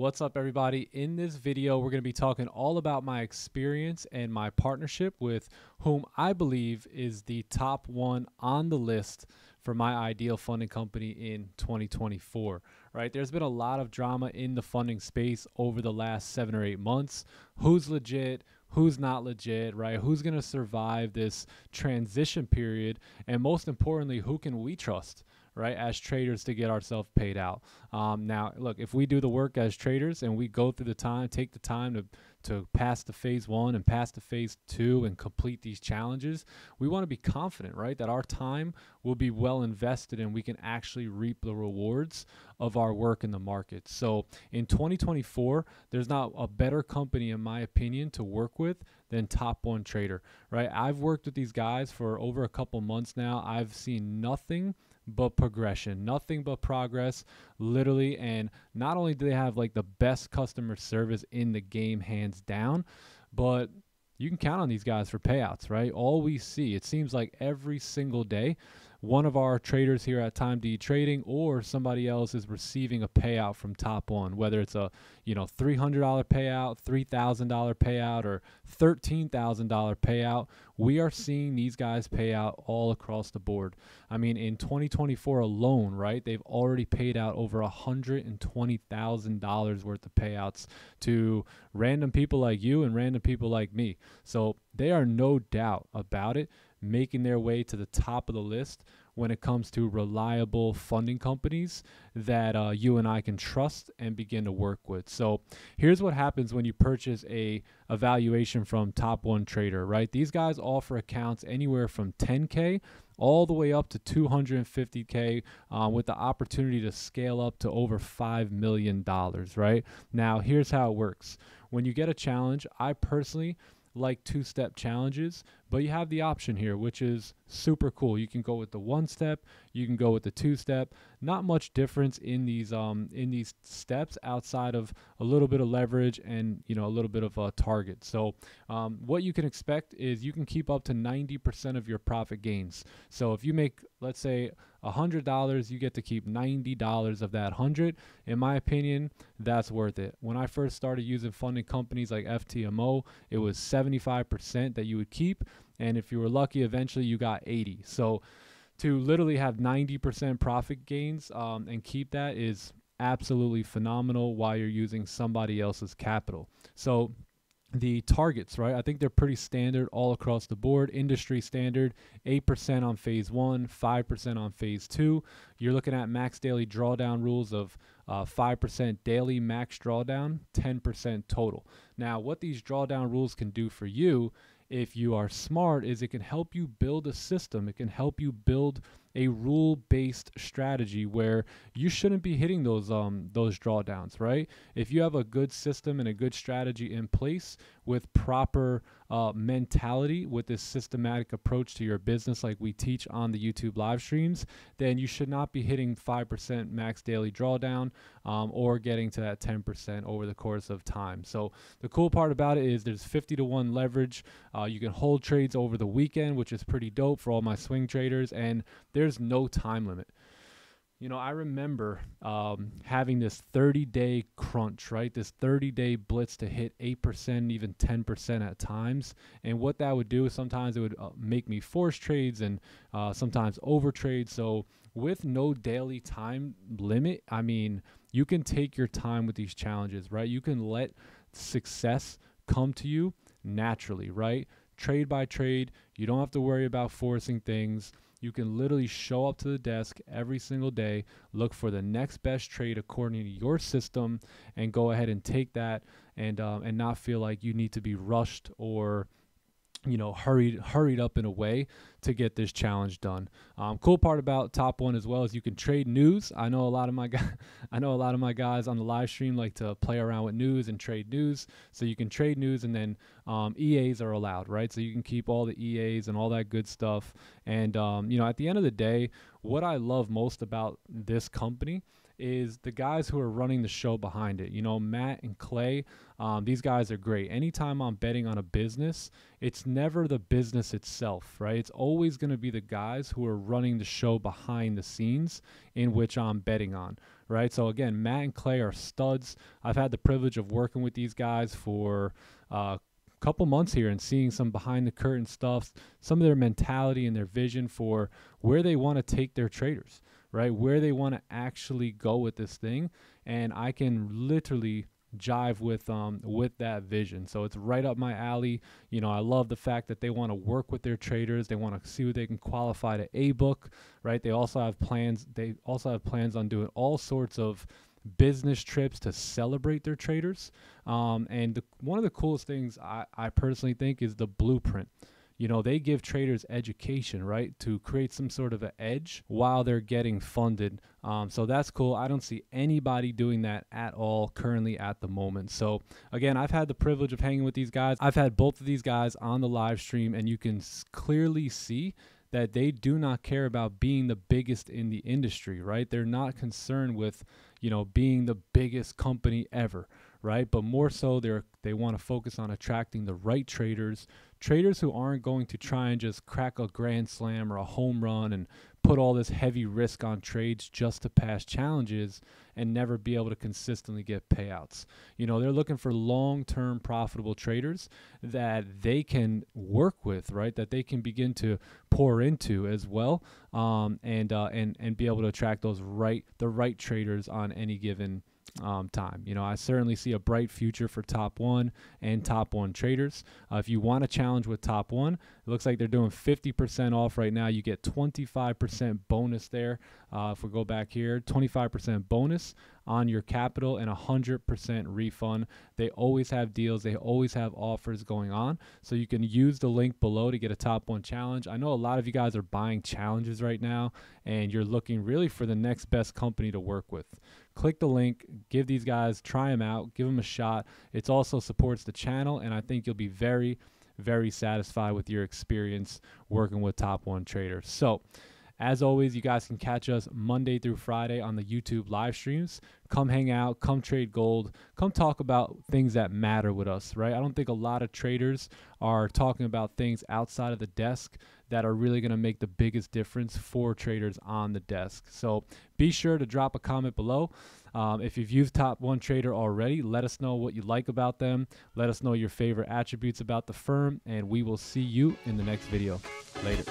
what's up, everybody? In this video, we're going to be talking all about my experience and my partnership with whom I believe is the top one on the list for my ideal funding company in 2024. Right? There's been a lot of drama in the funding space over the last seven or eight months. Who's legit? Who's not legit, right? Who's going to survive this transition period? And most importantly, who can we trust? Right, as traders to get ourselves paid out. Um, now, look, if we do the work as traders and we go through the time, take the time to to pass the phase one and pass the phase two and complete these challenges, we want to be confident, right, that our time will be well invested and we can actually reap the rewards of our work in the market. So in 2024, there's not a better company, in my opinion, to work with than Top One Trader, right? I've worked with these guys for over a couple months now. I've seen nothing but progression, nothing but progress, literally. And not only do they have like the best customer service in the game, hands down, but you can count on these guys for payouts, right? All we see, it seems like every single day, one of our traders here at Time To Eat Trading or somebody else is receiving a payout from Top One, whether it's a you know $300 payout, $3,000 payout, or $13,000 payout. We are seeing these guys pay out all across the board. I mean, in 2024 alone, right? They've already paid out over $120,000 worth of payouts to random people like you and random people like me. So they are no doubt about it making their way to the top of the list when it comes to reliable funding companies that uh, you and I can trust and begin to work with. So here's what happens when you purchase a evaluation from Top One Trader, right? These guys offer accounts anywhere from 10K all the way up to 250K uh, with the opportunity to scale up to over $5 million, right? Now, here's how it works. When you get a challenge, I personally like two step challenges, but you have the option here, which is super cool. You can go with the one step, you can go with the two step. Not much difference in these um in these steps outside of a little bit of leverage and you know a little bit of a target. So um, what you can expect is you can keep up to 90% of your profit gains. So if you make let's say $100, you get to keep $90 of that 100. In my opinion, that's worth it. When I first started using funding companies like FTMO, it was 75% that you would keep and if you were lucky, eventually you got 80. So to literally have 90% profit gains um, and keep that is absolutely phenomenal while you're using somebody else's capital. So the targets, right? I think they're pretty standard all across the board. Industry standard 8% on phase one, 5% on phase two. You're looking at max daily drawdown rules of uh, 5% daily max drawdown, 10% total. Now, what these drawdown rules can do for you if you are smart is it can help you build a system it can help you build a rule based strategy where you shouldn't be hitting those um those drawdowns right? If you have a good system and a good strategy in place with proper uh, mentality with this systematic approach to your business like we teach on the youtube live streams then you should not be hitting 5% max daily drawdown um, or getting to that 10% over the course of time. So the cool part about it is there's 50 to 1 leverage. Uh, you can hold trades over the weekend which is pretty dope for all my swing traders and no time limit. You know, I remember um, having this 30 day crunch, right? This 30 day blitz to hit 8%, even 10% at times. And what that would do is sometimes it would uh, make me force trades and uh, sometimes over trade. So, with no daily time limit, I mean, you can take your time with these challenges, right? You can let success come to you naturally, right? Trade by trade. You don't have to worry about forcing things. You can literally show up to the desk every single day, look for the next best trade according to your system, and go ahead and take that and um, and not feel like you need to be rushed or you know hurried hurried up in a way to get this challenge done. Um, cool part about top one as well is you can trade news. I know a lot of my guys i know a lot of my guys on the live stream like to play around with news and trade news. So you can trade news and then um, EAs are allowed right? So you can keep all the EAs and all that good stuff. And um, you know at the end of the day what i love most about this company is the guys who are running the show behind it. You know, Matt and Clay, um, these guys are great. Anytime I'm betting on a business, it's never the business itself, right? It's always going to be the guys who are running the show behind the scenes in which I'm betting on, right? So again, Matt and Clay are studs. I've had the privilege of working with these guys for uh, couple months here and seeing some behind the curtain stuff, some of their mentality and their vision for where they want to take their traders, right? Where they want to actually go with this thing. And I can literally jive with um with that vision. So it's right up my alley. You know, I love the fact that they want to work with their traders. They want to see what they can qualify to a book, right? They also have plans. They also have plans on doing all sorts of business trips to celebrate their traders. Um, and the, one of the coolest things I, I personally think is the blueprint. You know, they give traders education, right, to create some sort of an edge while they're getting funded. Um, so that's cool. I don't see anybody doing that at all currently at the moment. So, again, I've had the privilege of hanging with these guys. I've had both of these guys on the live stream, and you can clearly see that they do not care about being the biggest in the industry, right? They're not concerned with you know, being the biggest company ever, right? But more so, they're they want to focus on attracting the right traders, traders who aren't going to try and just crack a grand slam or a home run and put all this heavy risk on trades just to pass challenges and never be able to consistently get payouts. You know, they're looking for long-term profitable traders that they can work with, right? That they can begin to pour into as well, um, and uh, and and be able to attract those right the right traders on any given um, time. You know, I certainly see a bright future for Top One and Top One traders. Uh, if you want to challenge with Top One, it looks like they're doing 50% off right now. You get 25% bonus there. Uh, if we go back here, 25% bonus on your capital and 100% refund. They always have deals, they always have offers going on. So you can use the link below to get a top one challenge. I know a lot of you guys are buying challenges right now and you're looking really for the next best company to work with click the link, give these guys, try them out, give them a shot. It also supports the channel, and I think you'll be very, very satisfied with your experience working with Top One Trader. So, as always, you guys can catch us Monday through Friday on the YouTube live streams. Come hang out, come trade gold, come talk about things that matter with us, right? I don't think a lot of traders are talking about things outside of the desk that are really going to make the biggest difference for traders on the desk. So be sure to drop a comment below. Um, if you've used Top One Trader already, let us know what you like about them. Let us know your favorite attributes about the firm, and we will see you in the next video. Later.